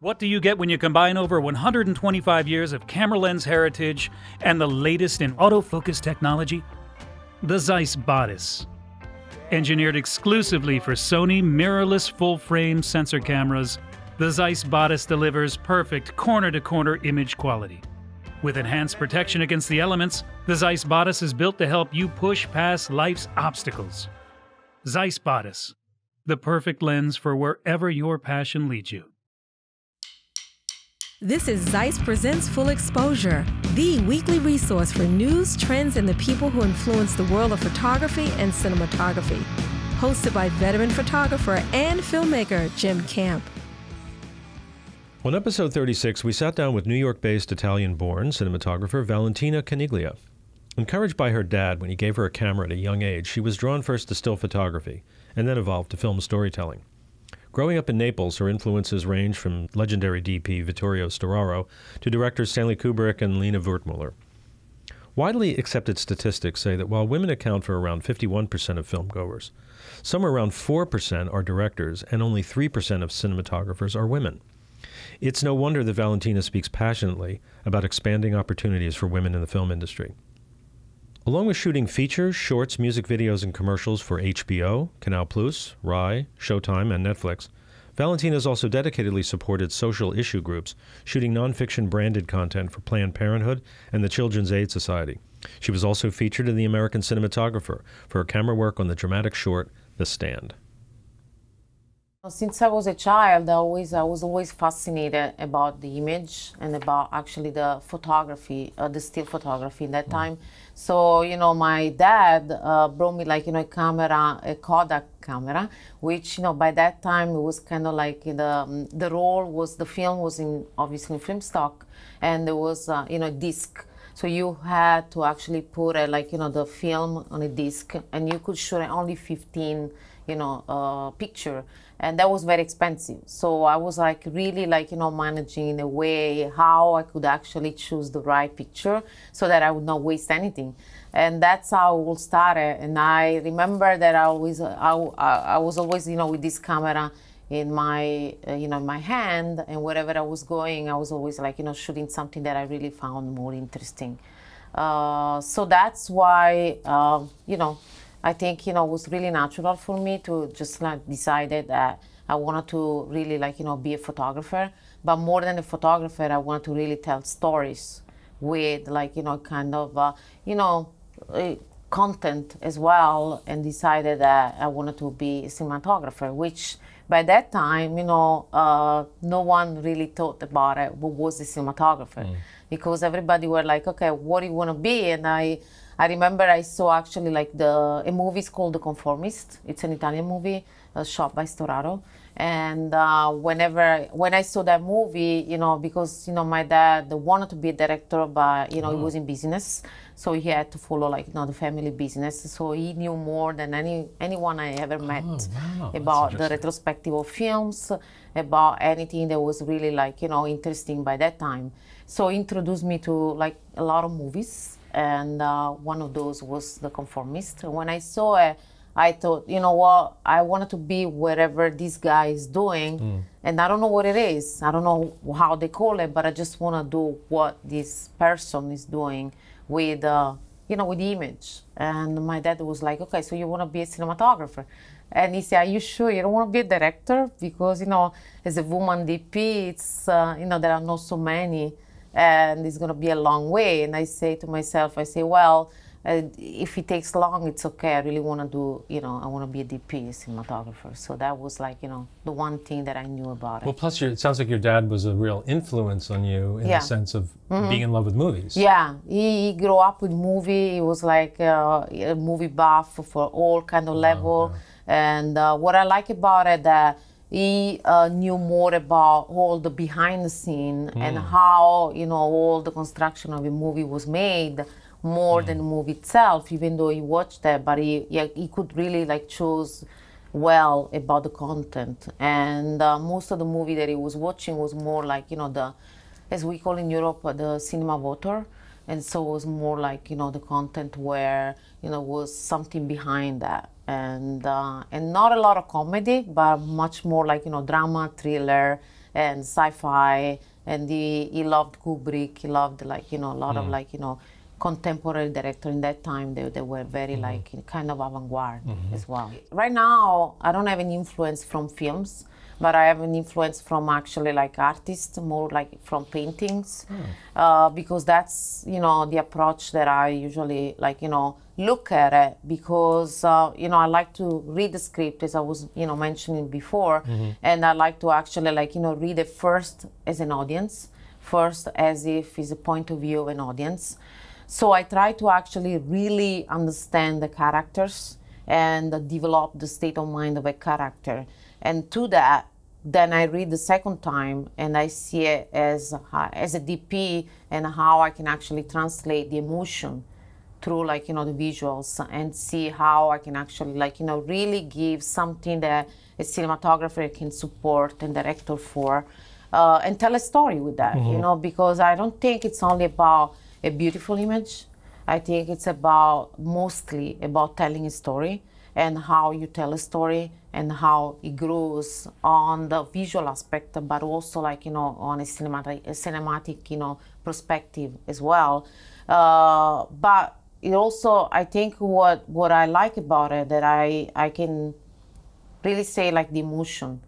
What do you get when you combine over 125 years of camera lens heritage and the latest in autofocus technology? The Zeiss Batis. Engineered exclusively for Sony mirrorless full frame sensor cameras, the Zeiss Batis delivers perfect corner to corner image quality. With enhanced protection against the elements, the Zeiss Batis is built to help you push past life's obstacles. Zeiss Batis, the perfect lens for wherever your passion leads you. This is Zeiss Presents Full Exposure, the weekly resource for news, trends, and the people who influence the world of photography and cinematography. Hosted by veteran photographer and filmmaker Jim Kamp. On episode 36, we sat down with New York based Italian born cinematographer Valentina Caniglia. Encouraged by her dad when he gave her a camera at a young age, she was drawn first to still photography and then evolved to film storytelling. Growing up in Naples, her influences range from legendary DP Vittorio Storaro to directors Stanley Kubrick and Lena Wertmuller. Widely accepted statistics say that while women account for around 51% of filmgoers, somewhere around 4% are directors and only 3% of cinematographers are women. It's no wonder that Valentina speaks passionately about expanding opportunities for women in the film industry. Along with shooting features, shorts, music videos, and commercials for HBO, Canal Plus, Rai, Showtime, and Netflix, Valentina has also dedicatedly supported social issue groups, shooting nonfiction branded content for Planned Parenthood and the Children's Aid Society. She was also featured in The American Cinematographer for her camera work on the dramatic short The Stand. Since I was a child, I always I was always fascinated about the image and about actually the photography, uh, the still photography in that mm. time. So you know, my dad uh, brought me like you know a camera, a Kodak camera, which you know by that time it was kind of like the um, the roll was the film was in obviously in film stock, and there was uh, you know disc. So you had to actually put a, like you know the film on a disc, and you could shoot only 15 you know uh, picture and that was very expensive. So i was like really like you know managing in a way how i could actually choose the right picture so that i would not waste anything. And that's how it all started. And i remember that i always i, I was always you know with this camera in my uh, you know my hand. And wherever i was going i was always like you know shooting something that i really found more interesting. Uh, so that's why uh, you know I think you know it was really natural for me to just like decided that I wanted to really like you know be a photographer, but more than a photographer, I wanted to really tell stories with like you know kind of uh, you know uh, content as well, and decided that I wanted to be a cinematographer, which by that time you know uh, no one really thought about it. What was a cinematographer? Mm. Because everybody were like, okay, what do you want to be? And I I remember I saw actually like the a movie is called The Conformist. It's an Italian movie uh, shot by Storaro. And uh, whenever when I saw that movie, you know, because you know my dad wanted to be a director, but you know oh. he was in business, so he had to follow like you know the family business. So he knew more than any anyone I ever met oh, wow. about the retrospective of films, about anything that was really like you know interesting by that time. So he introduced me to like a lot of movies and uh, one of those was The Conformist. When I saw it, I thought, you know what, I wanted to be wherever this guy is doing, mm. and I don't know what it is. I don't know how they call it, but I just want to do what this person is doing with, uh, you know, with the image. And my dad was like, okay, so you want to be a cinematographer? And he said, are you sure you don't want to be a director? Because, you know, as a woman DP, it's, uh, you know, there are not so many and it's going to be a long way. And I say to myself, I say, well, uh, if it takes long, it's okay. I really want to do, you know, I want to be a DP, a cinematographer. So that was like, you know, the one thing that I knew about it. Well, plus, it sounds like your dad was a real influence on you in yeah. the sense of mm-hmm. being in love with movies. Yeah, he, he grew up with movie. He was like uh, a movie buff for all kind of level. Oh, And uh, what I like about it that he uh, knew more about all the behind the scene mm. and how you know all the construction of a movie was made more mm. than the movie itself even though he watched that but he, yeah, he could really like choose well about the content and uh, most of the movie that he was watching was more like you know the as we call in europe the cinema voter and so it was more like you know the content where you know was something behind that and uh, and not a lot of comedy but much more like you know drama thriller and sci-fi, and he, he loved Kubrick. He loved like you know a lot mm. of like you know contemporary director in that time. They, they were very mm-hmm. like kind of avant-garde mm-hmm. as well. Right now, I don't have an influence from films but I have an influence from actually like artists, more like from paintings, mm. uh, because that's you know the approach that I usually like you know look at it because uh, you know I like to read the script as I was you know mentioning before, mm-hmm. and I like to actually like you know read it first as an audience, first as if it's a point of view of an audience. So I try to actually really understand the characters and develop the state of mind of a character and to that then I read the second time and I see it as as a DP and how I can actually translate the emotion through like you know the visuals and see how I can actually like you know really give something that a cinematographer can support and director for uh, and tell a story with that mm-hmm. you know because I don't think it's only about a beautiful image I think it's about mostly about telling a story and how you tell a story and how it grows on the visual aspect, but also like you know on a cinematic, a cinematic you know perspective as well. Uh, but it also, I think, what what I like about it that I I can really say like the emotion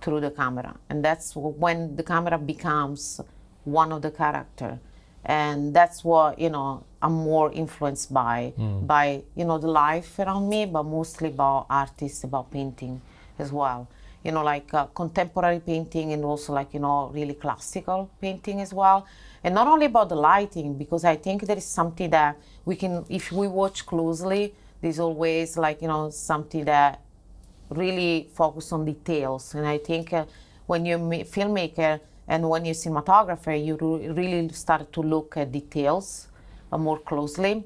through the camera, and that's when the camera becomes one of the character. And that's what you know i'm more influenced by mm. by you know the life around me but mostly about artists about painting as well. You know like uh, contemporary painting and also like you know really classical painting as well and not only about the lighting because i think there is something that we can if we watch closely there's always like you know something that really focus on details and i think uh, when you're a filmmaker and when you're a cinematographer, you really start to look at details uh, more closely.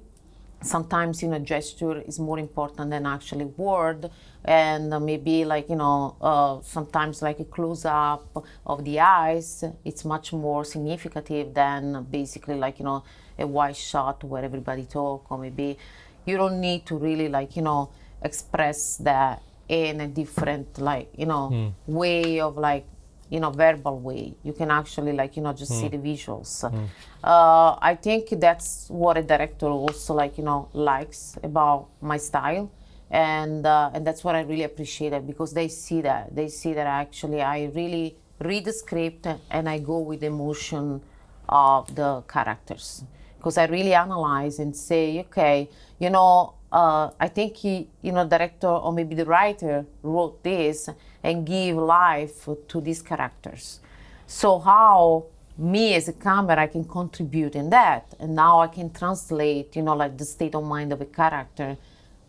Sometimes, you know, gesture is more important than actually word, and maybe like you know, uh, sometimes like a close up of the eyes, it's much more significant than basically like you know a wide shot where everybody talk, or maybe you don't need to really like you know express that in a different like you know mm. way of like you know verbal way you can actually like you know just mm. see hmm. the visuals mm. uh, i think that's what a director also like you know likes about my style and uh, and that's what i really appreciate it because they see that they see that actually i really read the script and i go with the emotion of the characters because i really analyze and say okay you know uh, I think he, you know, director or maybe the writer wrote this and give life to these characters. So how me as a camera I can contribute in that, and now I can translate, you know, like the state of mind of a character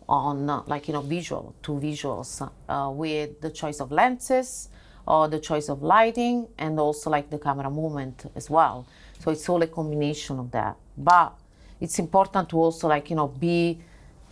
on uh, like you know visual to visuals uh, with the choice of lenses or the choice of lighting and also like the camera movement as well. So it's all a combination of that. But it's important to also like you know be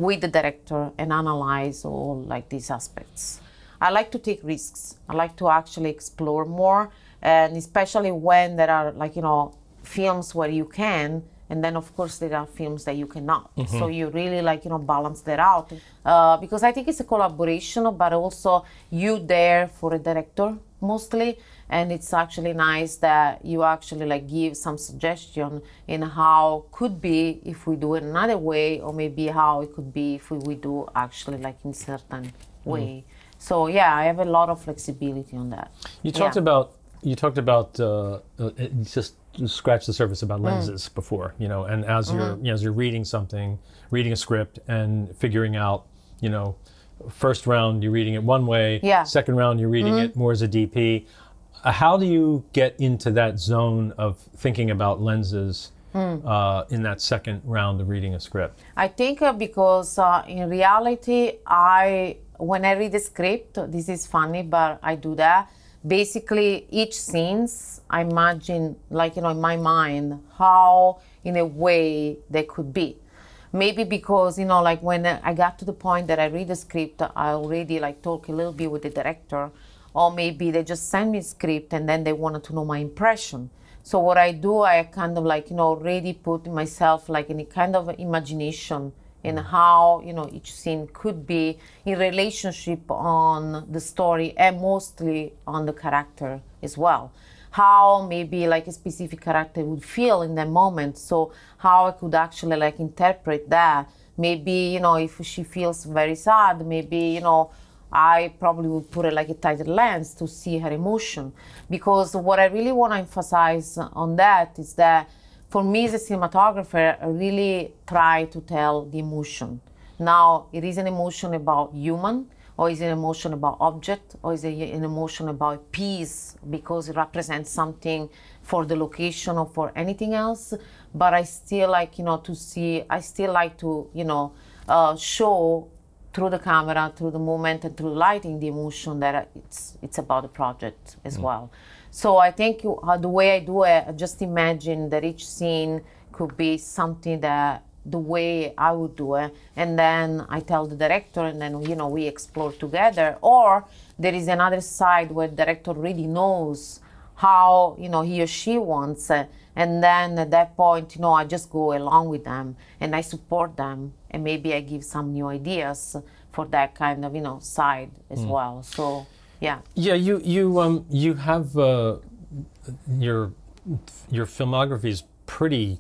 with the director and analyze all like these aspects. I like to take risks. I like to actually explore more, and especially when there are like you know films where you can, and then of course there are films that you cannot. Mm-hmm. So you really like you know balance that out uh, because I think it's a collaboration, but also you there for a director mostly and it's actually nice that you actually like give some suggestion in how could be if we do it another way or maybe how it could be if we, we do actually like in certain way mm. so yeah i have a lot of flexibility on that you talked yeah. about you talked about uh, uh, just scratch the surface about mm. lenses mm. before you know and as mm-hmm. you're you know, as you're reading something reading a script and figuring out you know first round you're reading it one way yeah. second round you're reading mm-hmm. it more as a dp how do you get into that zone of thinking about lenses mm. uh, in that second round of reading a script? I think uh, because uh, in reality, I when I read the script, this is funny, but I do that. Basically, each scenes, I imagine, like you know, in my mind, how in a way they could be. Maybe because you know, like when I got to the point that I read the script, I already like talk a little bit with the director or maybe they just send me a script and then they wanted to know my impression. So what i do i kind of like you know already put myself like in a kind of imagination in mm. how you know each scene could be in relationship on the story and mostly on the character as well. How maybe like a specific character would feel in that moment. So how i could actually like interpret that. Maybe you know if she feels very sad maybe you know I probably would put it like a tighter lens to see her emotion because what I really want to emphasize on that is that for me as a cinematographer, I really try to tell the emotion. Now, it is an emotion about human, or is it an emotion about object, or is it an emotion about piece because it represents something for the location or for anything else? But I still like, you know, to see, I still like to, you know, uh, show through the camera, through the movement, and through lighting, the emotion that it's it's about the project as mm. well. So I think you, uh, the way I do it, I just imagine that each scene could be something that the way I would do it, and then I tell the director, and then you know we explore together. Or there is another side where the director really knows how you know he or she wants it, and then at that point, you know, I just go along with them and I support them, and maybe I give some new ideas for that kind of you know side as mm. well. So yeah. Yeah, you you um you have uh, your your filmography is pretty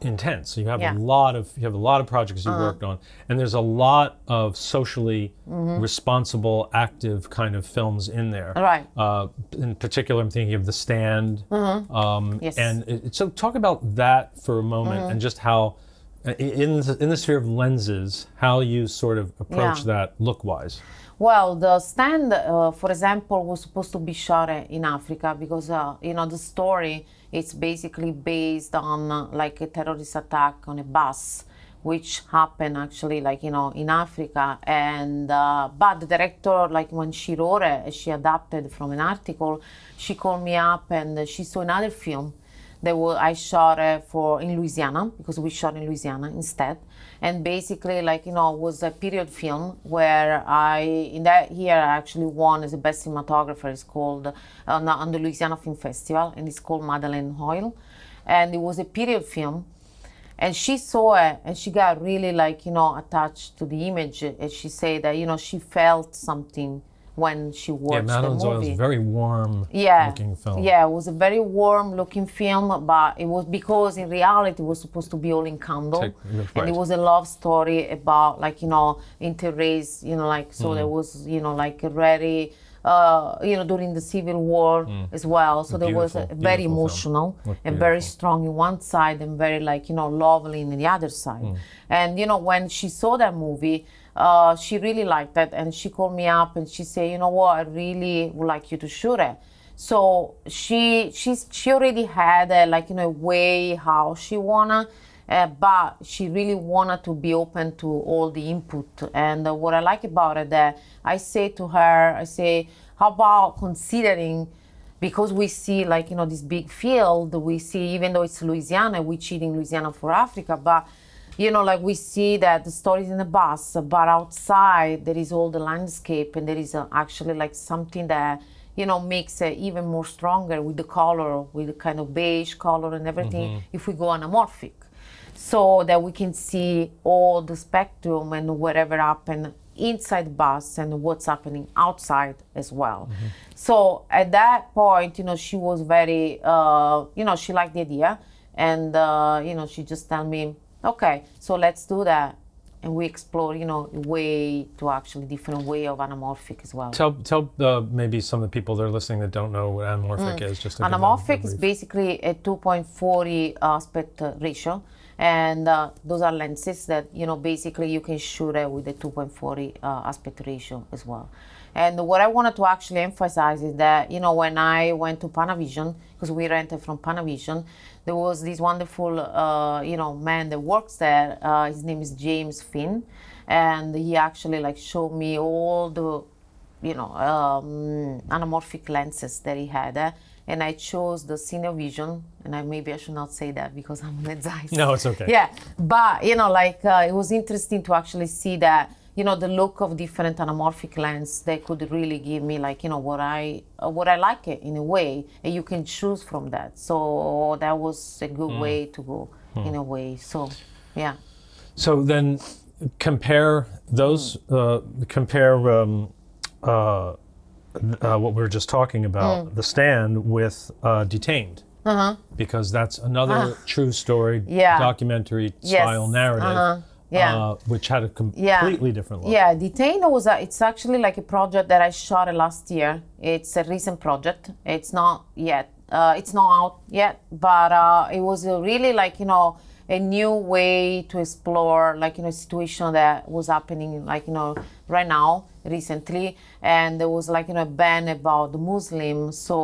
intense. You have yeah. a lot of you have a lot of projects you've uh-huh. worked on, and there's a lot of socially mm-hmm. responsible, active kind of films in there. Right. Uh, in particular, I'm thinking of The Stand. Mm-hmm. Um, yes. And it, so, talk about that for a moment, mm-hmm. and just how. In the, in the sphere of lenses, how you sort of approach yeah. that look wise. Well, the stand, uh, for example, was supposed to be shot in Africa because uh, you know the story is basically based on uh, like a terrorist attack on a bus, which happened actually like you know in Africa. And uh, but the director, like when she wrote it, she adapted from an article. She called me up and she saw another film that I shot uh, for in Louisiana because we shot in Louisiana instead and basically like you know was a period film where I in that year I actually won as a best cinematographer. It's called uh, on the Louisiana Film Festival, and it's called Madeleine Hoyle, and it was a period film. And she saw it, and she got really like you know attached to the image, and she said that you know she felt something when she watched yeah, the movie. Yeah, very warm yeah, looking film. Yeah, it was a very warm looking film, but it was because in reality it was supposed to be all in candle. Take, right. And it was a love story about like, you know, interrace, you know, like so mm. there was, you know, like a very uh, you know, during the Civil War mm. as well. So there was a very emotional and very strong in one side and very like, you know, lovely in the other side. Mm. And, you know, when she saw that movie, uh, she really liked it and she called me up and she said, you know what, I really would like you to shoot it. So she she's she already had a, like you know way how she wanna, uh, but she really wanted to be open to all the input. And uh, what I like about it that I say to her, I say, how about considering because we see like you know this big field we see even though it's louisiana we're cheating louisiana for africa but you know, like we see that the stories in the bus, but outside there is all the landscape, and there is uh, actually like something that you know makes it even more stronger with the color, with the kind of beige color and everything. Mm-hmm. If we go anamorphic, so that we can see all the spectrum and whatever happened inside the bus and what's happening outside as well. Mm-hmm. So at that point, you know, she was very, uh, you know, she liked the idea, and uh, you know, she just tell me okay, so let's do that. And we explore, you know, a way to actually different way of anamorphic as well. Tell tell uh, maybe some of the people that are listening that don't know what anamorphic mm. is. Just anamorphic is basically a 2.40 aspect ratio, and uh, those are lenses that you know basically you can shoot it with a 2.40 uh, aspect ratio as well. And what I wanted to actually emphasize is that, you know, when I went to Panavision, because we rented from Panavision, there was this wonderful, uh, you know, man that works there. Uh, his name is James Finn, and he actually like showed me all the, you know, um, anamorphic lenses that he had. Uh, and I chose the Cinevision, and I maybe I should not say that because I'm an Zeiss. No, it's okay. Yeah, but you know, like uh, it was interesting to actually see that you know the look of different anamorphic lens they could really give me like you know what i uh, what i like it in a way and you can choose from that so that was a good mm. way to go mm. in a way so yeah So then, compare those. Uh, compare um, uh, uh, what we were just talking about, Mm. the stand, with uh, Detained, because that's another true story Uh-huh. Yeah. documentary Yes. style narrative, Uh-huh. Yeah. uh, which had a Yeah. completely different look. Yeah, Detain was a, it's actually like a project that I shot last year. It's a recent project. It's not yet. Uh, it's not out yet, but uh, it was a really like you know a new way to explore like you know a situation that was happening like you know right now recently and there was like you know a ban about the muslims so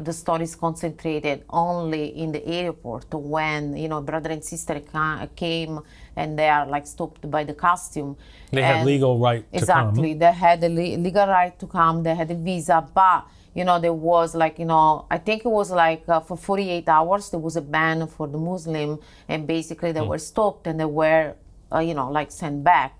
the story is concentrated only in the airport when you know brother and sister ca- came and they are like stopped by the costume. They had legal right to exactly. They had a le- legal right to come. They had a visa. But you know there was like you know i think it was like uh, for 48 hours there was a ban for the muslim. And basically they were stopped and they were uh, you know like sent back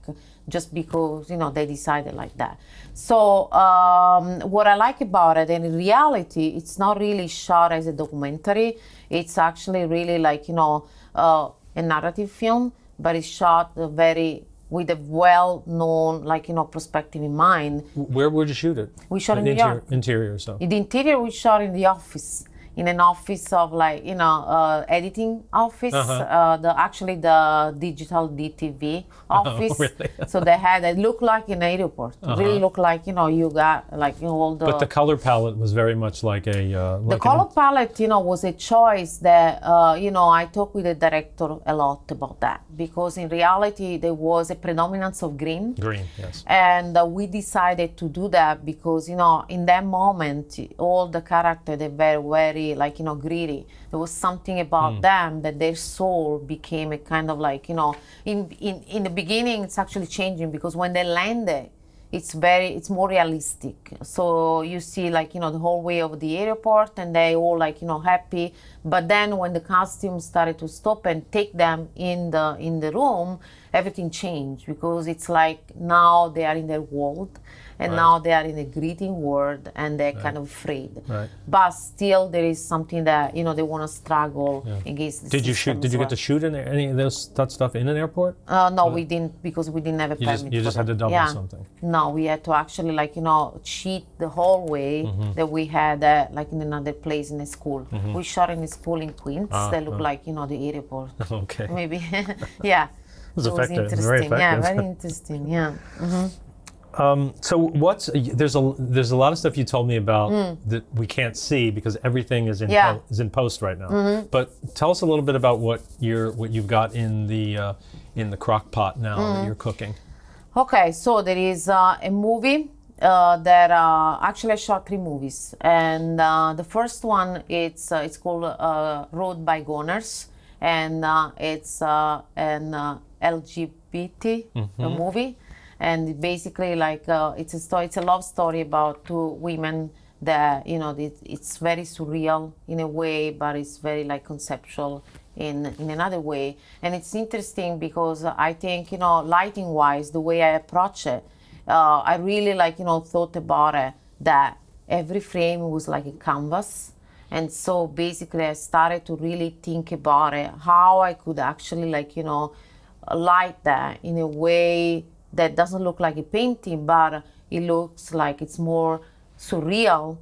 just because you know they decided like that. So um, what i like about it and in reality it's not really shot as a documentary. It's actually really like you know uh, a narrative film but it's shot very with a well-known like you know perspective in mind Where would you shoot it? We shot in New interior, York. Interior, so. in the interior we shot in the office in an office of like you know uh, editing office Uh-huh. uh, the actually the digital DTV office oh, really? so they had it looked like an airport It really looked like you know you got like you know, all the Uh-huh. But the color palette was very much like a. Uh, the like an- color palette, you know, was a choice that, uh, you know, I talked with the director a lot about that because in reality there was a predominance of green. green, yes. And uh, we decided to do that because, you know, in that moment, all the characters, they were very, like, you know, greedy. There was something about hmm. them that their soul became a kind of like, you know, in, in, in the beginning, it's actually changing because when they landed, it's very it's more realistic. So you see like you know the whole way of the airport and they all like you know happy. But then when the costumes started to stop and take them in the in the room everything changed because it's like now they are in their world and Right. now they are in a greeting world and they're kind of afraid Right. but still there is something that you know they want to struggle against the Did you shoot? Did you get to shoot in any of those that stuff in an airport? Uh, no, we didn't because we didn't have a You just- permit. you for just had to double yeah. something. No, we had to actually like you know cheat the hallway Mm-hmm. that we had uh, like in another place in a school. We shot in a school in Queens Ah, that looked like you know the airport. Okay. Maybe, yeah. was It was effective, very interesting. Yeah, very interesting. Yeah. So what's there's a there's a lot of stuff you told me about that we can't see because everything is in. Yeah. Mm-hmm. po- is in post right now. But tell us a little bit about what you're what you've got in the uh, in the crock pot now Mm-hmm. that you're cooking. Okay, so there is uh, a movie uh, that uh, actually I shot three movies, and uh, the first one it's uh, it's called uh, Road Bygones, and uh, it's uh, an uh, LGBT movie, and basically like uh, it's a story, it's a love story about two women that you know it, it's very surreal in a way, but it's very like conceptual in in another way. And it's interesting because i think you know lighting wise the way i approach it uh, i really like you know thought about it that every frame was like a canvas. And so basically i started to really think about it how i could actually like you know light that in a way that doesn't look like a painting but it looks like it's more surreal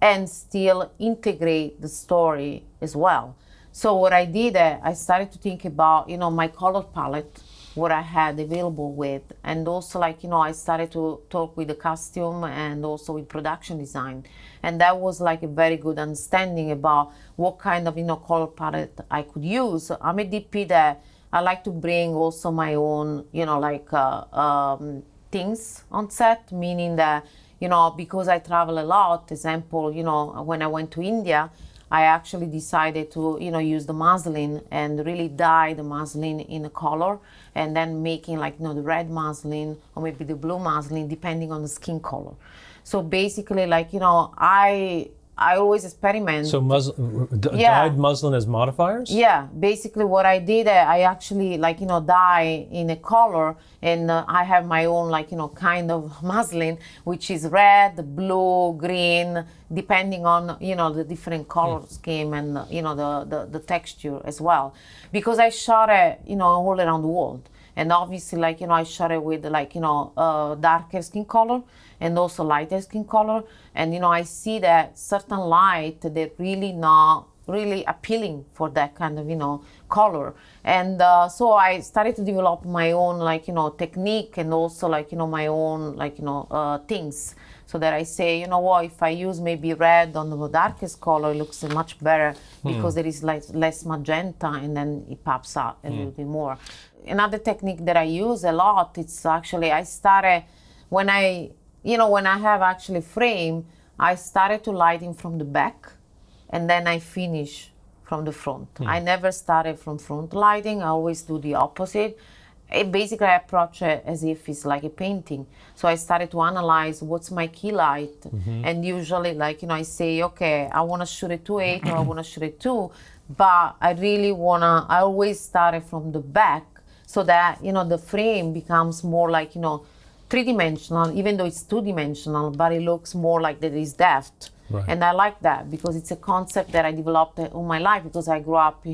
and still integrate the story as well. So what I did, uh, I started to think about, you know, my color palette, what I had available with, and also like, you know, I started to talk with the costume and also with production design. And that was like a very good understanding about what kind of, you know, color palette I could use. I'm a DP that I like to bring also my own, you know, like uh, um, things on set, meaning that, you know, because I travel a lot, example, you know, when I went to India, I actually decided to, you know, use the muslin and really dye the muslin in a color and then making like, you know, the red muslin or maybe the blue muslin, depending on the skin color. So basically, like, you know, I, I always experiment. So mus- Yeah. dyed muslin as modifiers. Yeah, basically what I did, uh, I actually like you know dye in a color, and uh, I have my own like you know kind of muslin, which is red, blue, green, depending on you know the different color scheme and uh, you know the, the the texture as well, because I shot it you know all around the world. and obviously like you know I shot it with like you know uh, darker skin color and also lighter skin color, and you know I see that certain light they're really not really appealing for that kind of you know color. And uh, so i started to develop my own like you know technique and also like you know my own like you know uh, things. So that i say you know what if i use maybe red on the darkest color it looks much better because there is like less magenta and then it pops out a little bit more. Another technique that i use a lot it's actually i started when i you know when i have actually frame i started to lighting from the back and then I finish from the front. Hmm. I never started from front lighting. I always do the opposite. It basically, I approach it as if it's like a painting. So I started to analyze what's my key light, mm-hmm. and usually, like you know, I say, okay, I want to shoot it to eight or I want to shoot it two, but I really wanna. I always started from the back so that you know the frame becomes more like you know three dimensional, even though it's two dimensional, but it looks more like there is depth. Right. And I like that because it's a concept that I developed all my life because I grew up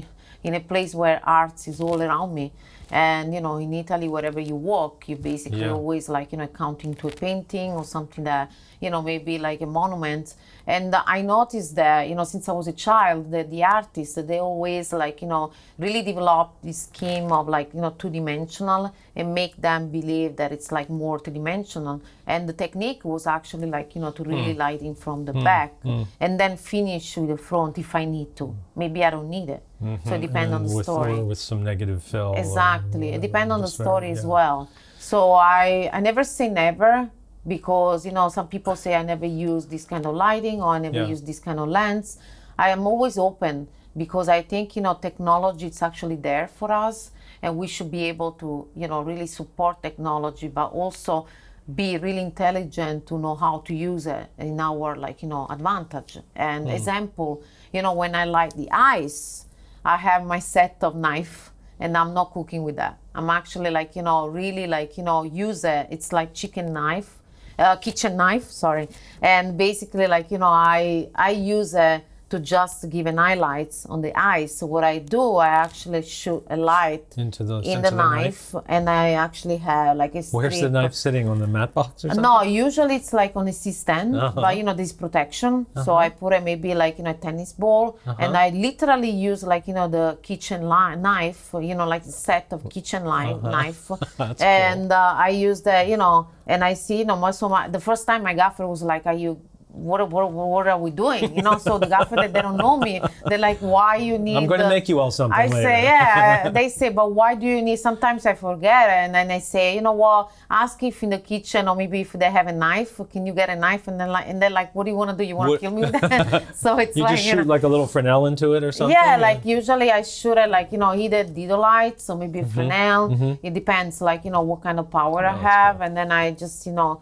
in a place where arts is all around me. And you know, in Italy, wherever you walk, you basically Yeah. always like you know accounting to a painting or something that you know maybe like a monument. And I noticed that you know since I was a child that the artists they always like you know really develop this scheme of like you know two dimensional and make them believe that it's like more two dimensional. And the technique was actually like you know to really hmm. light in from the hmm. back hmm. and then finish with the front if I need to. Maybe I don't need it. Mm-hmm. So it depends on the with, story. or with some negative fill. or Exactly. It depends on the story as well. So I I never say never because you know some people say I never use this kind of lighting or I never Yeah. use this kind of lens. I am always open because I think you know technology is actually there for us and we should be able to you know really support technology but also be really intelligent to know how to use it in our like you know advantage and mm. example you know when i light the ice i have my set of knife and i'm not cooking with that. I'm actually like you know really like you know use it. It's like chicken knife uh, kitchen knife sorry. And basically like you know i i use it to just give an highlights on the eyes. so what i do i actually shoot a light Into the in the knife. knife, and i actually have like a Where's the knife sitting on the mat box or something? no, usually it's like on a C-stand, Uh-huh. but you know this protection. So I put it maybe like you know a tennis ball, and Uh-huh. I literally use like you know the kitchen li- knife, you know like a set of kitchen li- knife, Uh-huh. Cool. and uh, I use the you know, and I see you know my, so my, the first time my gaffer was like, "Are you?" What, what, what are we doing? You know, so the gaffer that they don't know me, they're like, why you need? I'm going to make you all something I later. say, yeah. they say, but why do you need? Sometimes I forget, and then I say, you know what? Ask if in the kitchen or maybe if they have a knife, can you get a knife? And then like, and they're like, what do you want to do? You want to kill me with that? so it's You like, just you shoot know, like a little Fresnel into it or something? yeah, or- like usually I shoot it like you know either Dedolight, so maybe Mm-hmm. Fresnel. It depends, like you know what kind of power I have, and then I just you know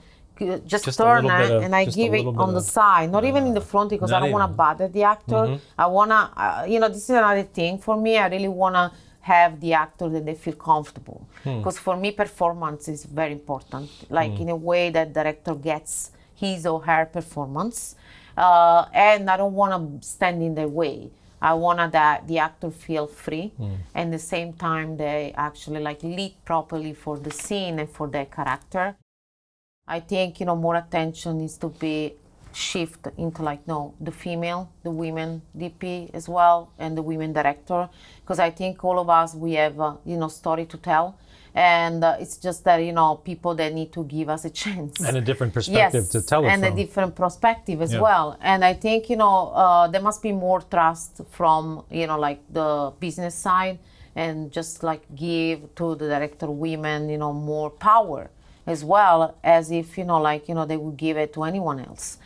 just, Just turn it of- and I give it on the side, not even in the front because I don't want to. Bother the actor. I wanna, uh, you know, this is another thing for me. I really wanna have the actor that they feel comfortable Hmm. because for me performance is very important. Like in a way that director gets his or her performance, uh, and I don't want to stand in their way. I want that the actor feel free, and the same time they actually like lead properly for the scene and for their character. I think you know more attention needs to be shift into like no the female, the women DP as well, and the women director, because I think all of us we have uh, you know story to tell, and uh, it's just that you know people that need to give us a chance And a different perspective to tell it and from. a different perspective as Yeah. well. And I think you know uh, there must be more trust from you know like the business side, and just like give to the director women you know more power as well as if you know like you know they would give it to anyone else.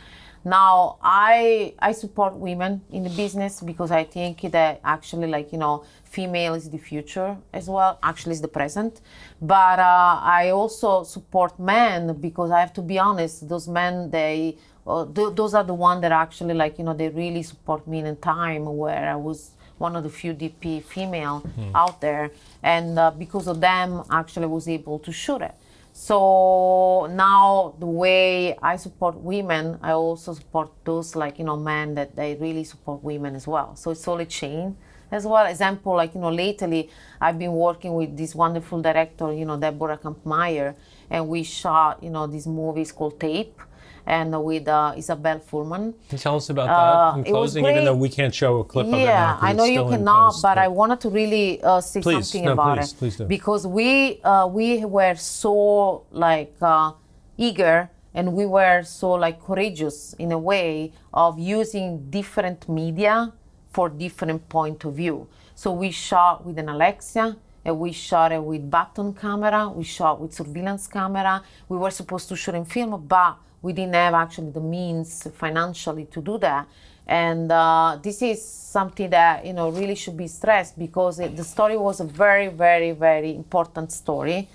Now I I support women in the business because I think that actually like you know female is the future as well. Actually, is the present, but uh, I also support men because I have to be honest. Those men they uh, th- those are the ones that actually like you know they really support me in a time where I was one of the few DP female out there, and uh, because of them, actually, I was able to shoot it. So now the way I support women, I also support those like you know men that they really support women as well. So it's all a chain as well. Example like you know lately I've been working with this wonderful director, you know Deborah Kampmeier, and we shot you know this movie called Tape and with uh, Isabelle Fuhrman. Can you tell us about Uh, that in closing, even though we can't show a clip of it? Yeah, I know you cannot, post, but I wanted to really uh, say Please, something no, about please, it please do. because we uh, we were so like uh, eager and we were so like courageous in a way of using different media for different point of view. So we shot with an Alexia. And we shot it with button camera. We shot with surveillance camera. We were supposed to shoot in film, but we didn't have actually the means financially to do that. And uh, this is something that you know really should be stressed because it, the story was a very, very, very important story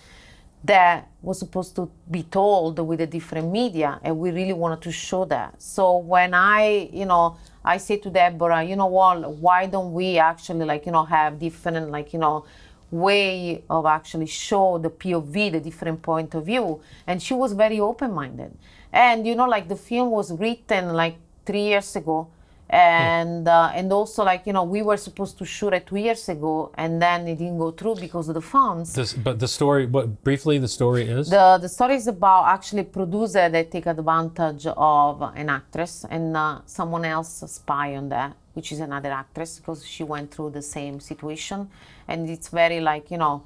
that was supposed to be told with a different media, and we really wanted to show that. So when I, you know, I say to Deborah, you know what? Why don't we actually like you know have different like you know way of actually show the POV, the different point of view. And she was very open-minded. And you know, like the film was written like three years ago, and uh, and also like you know we were supposed to shoot it two years ago, and then it didn't go through because of the funds. This, but the story, what briefly the story is? The, the story is about actually producer that take advantage of an actress and uh, someone else spy on that, which is another actress because she went through the same situation, and it's very like you know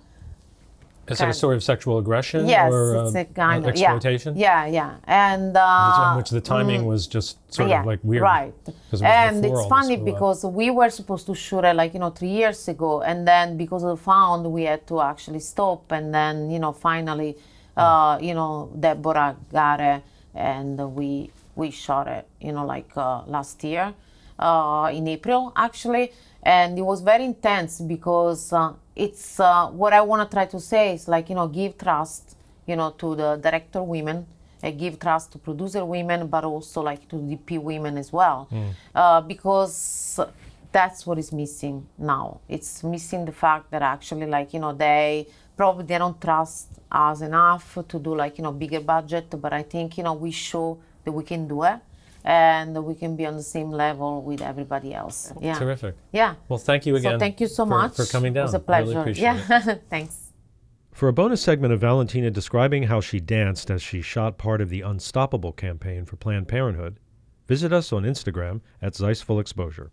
is it a story of sexual aggression yes, or it's uh, a kind uh, of yeah, exploitation? Yeah, yeah, and uh, which the timing was just sort yeah, of like weird. right? it And it's funny up. because we were supposed to shoot it like, you know, three years ago. And then because of the found, we had to actually stop. And then, you know, finally, uh, you know, Deborah got it and we, we shot it, you know, like uh, last year uh, in April, actually. And it was very intense because uh, it's uh, what I want to try to say is like, you know, give trust, you know, to the director women uh, give trust to producer women, but also like to DP women as well, uh, because that's what is missing now. It's missing the fact that actually like you know they probably they don't trust us enough to do like you know bigger budget, but I think you know we show that we can do it and we can be on the same level with everybody else. Yeah. Terrific. Yeah. Well, thank you again. So thank you so for- much for coming down. It was a pleasure. appreciate yeah. it. Thanks. For a bonus segment of Valentina describing how she danced as she shot part of the Unstoppable campaign for Planned Parenthood, visit us on Instagram at Zeiss Full Exposure.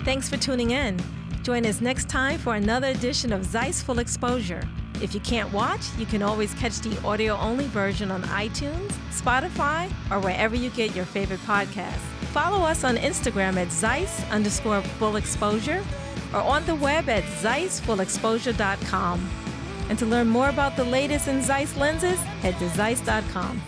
Thanks for tuning in. Join us next time for another edition of Zeiss Full Exposure. If you can't watch, you can always catch the audio only version on iTunes, Spotify, or wherever you get your favorite podcasts. Follow us on Instagram at Zeiss underscore full exposure or on the web at ZeissFullExposure.com. And to learn more about the latest in Zeiss lenses, head to Zeiss.com.